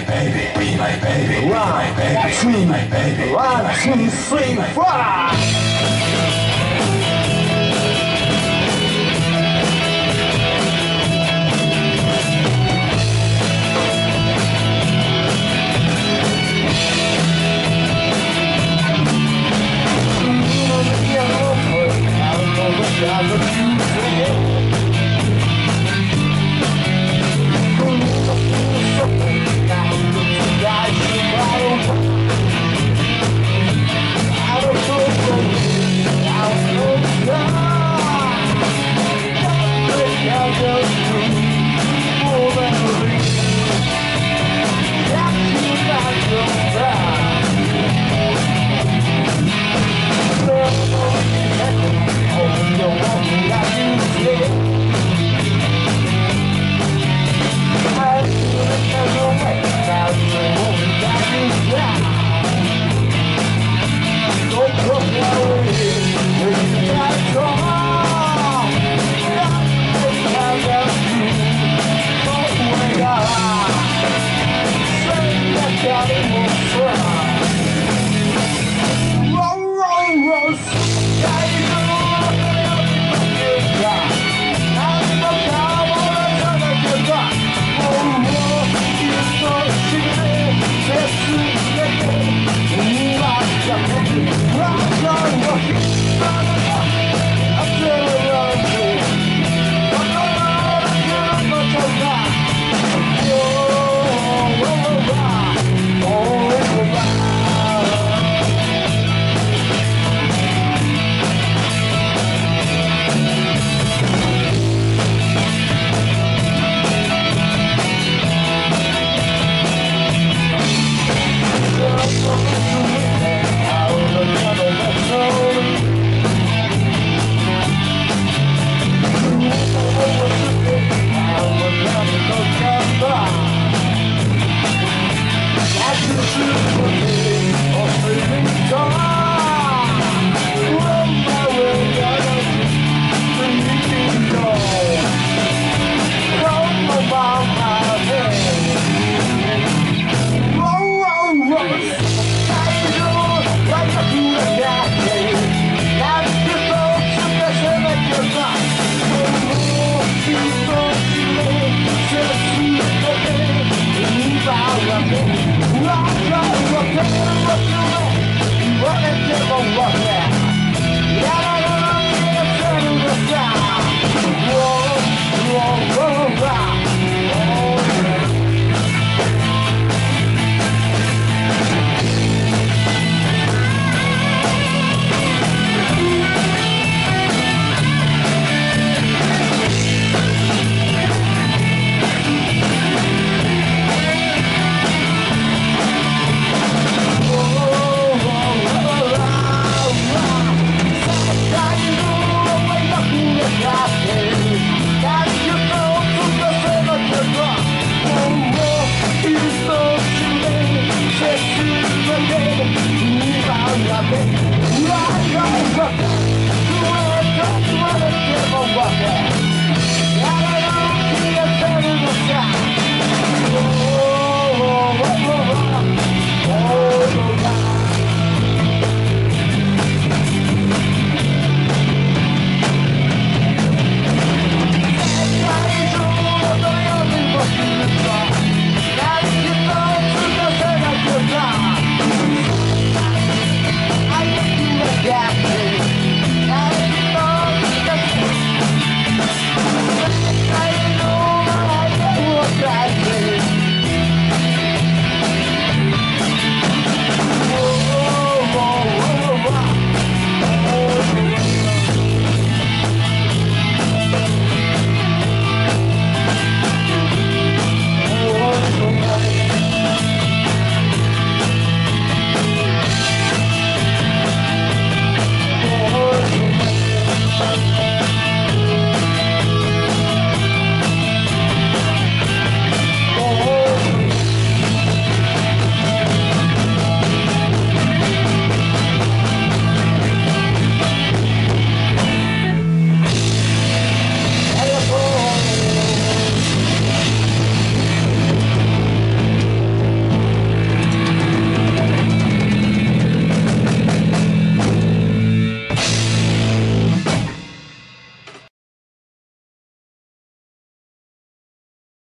Be my baby, be my baby, be my baby, be my baby, run, two, three, four. road